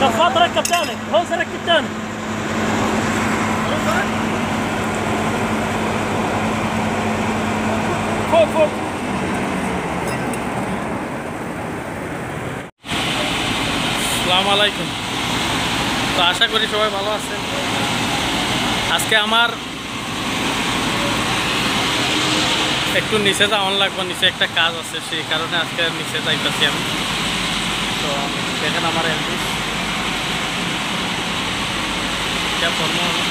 شفاط ركب ثاني هوس ركب ثاني فوق فوق আসসালামু আলাইকুম তো আশা করি সবাই ভালো আছেন আজকে আমার একটু নিচে যাওয়ান লাগবে নিচে একটা কাজ আছে সেই কারণে আজকে নিচে যাইতেছি আমি তো দেখেন আমার এমপি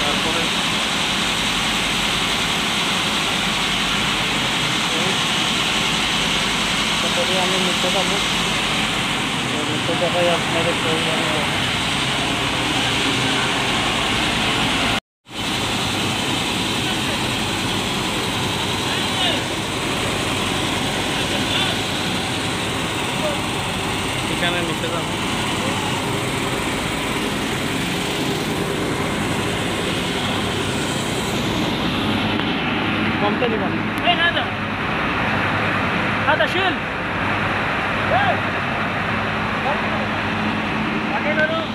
তারপরে তারপরে আমি নিচে যাবো তো দেখাই আপনাদের এখানে নিচে যাবো ممتلئ بقى ايه هذا؟ هذا شيل ايه بعدين انا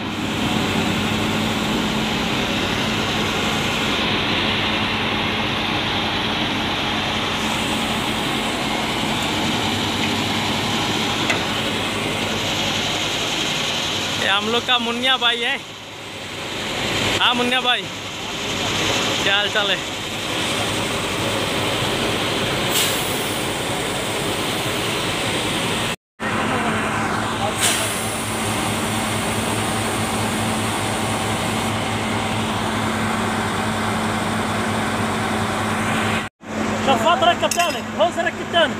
हम लोग का मुन्या भाई है हाँ मुन्या भाई क्या हाल चाल है شفاط ركب ثاني. هوس ركب ثاني.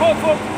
فوق فوق.